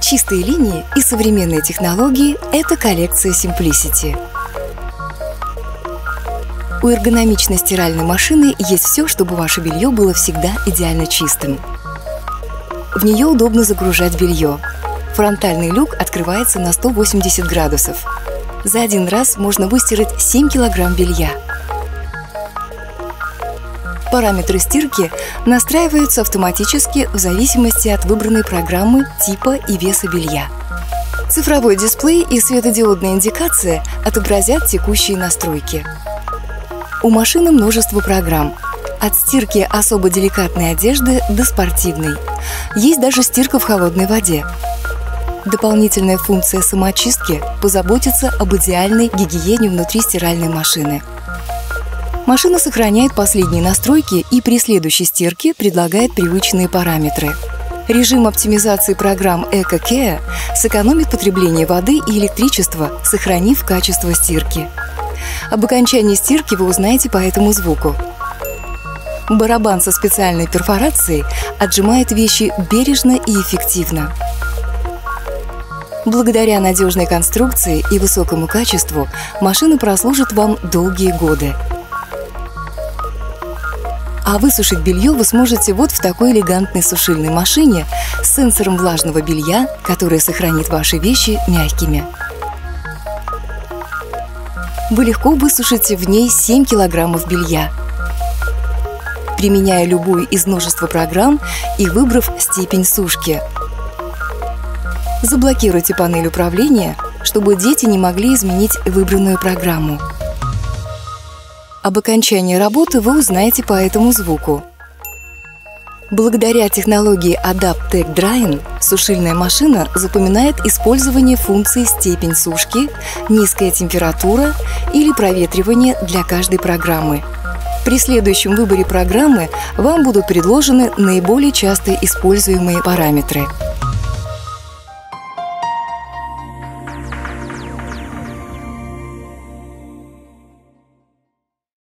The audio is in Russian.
Чистые линии и современные технологии – это коллекция Simplicity. У эргономичной стиральной машины есть все, чтобы ваше белье было всегда идеально чистым. В нее удобно загружать белье. Фронтальный люк открывается на 180 градусов. За один раз можно выстирать 7 килограмм белья. Параметры стирки настраиваются автоматически в зависимости от выбранной программы, типа и веса белья. Цифровой дисплей и светодиодная индикация отобразят текущие настройки. У машины множество программ. От стирки особо деликатной одежды до спортивной. Есть даже стирка в холодной воде. Дополнительная функция самоочистки позаботится об идеальной гигиене внутри стиральной машины – Машина сохраняет последние настройки и при следующей стирке предлагает привычные параметры. Режим оптимизации программ EcoCare сэкономит потребление воды и электричества, сохранив качество стирки. Об окончании стирки вы узнаете по этому звуку. Барабан со специальной перфорацией отжимает вещи бережно и эффективно. Благодаря надежной конструкции и высокому качеству машина прослужит вам долгие годы. А высушить белье вы сможете вот в такой элегантной сушильной машине с сенсором влажного белья, который сохранит ваши вещи мягкими. Вы легко высушите в ней 7 килограммов белья. Применяя любую из множества программ и выбрав степень сушки. Заблокируйте панель управления, чтобы дети не могли изменить выбранную программу. Об окончании работы вы узнаете по этому звуку. Благодаря технологии Adapt Tech Drying сушильная машина запоминает использование функции степень сушки, низкая температура или проветривание для каждой программы. При следующем выборе программы вам будут предложены наиболее часто используемые параметры –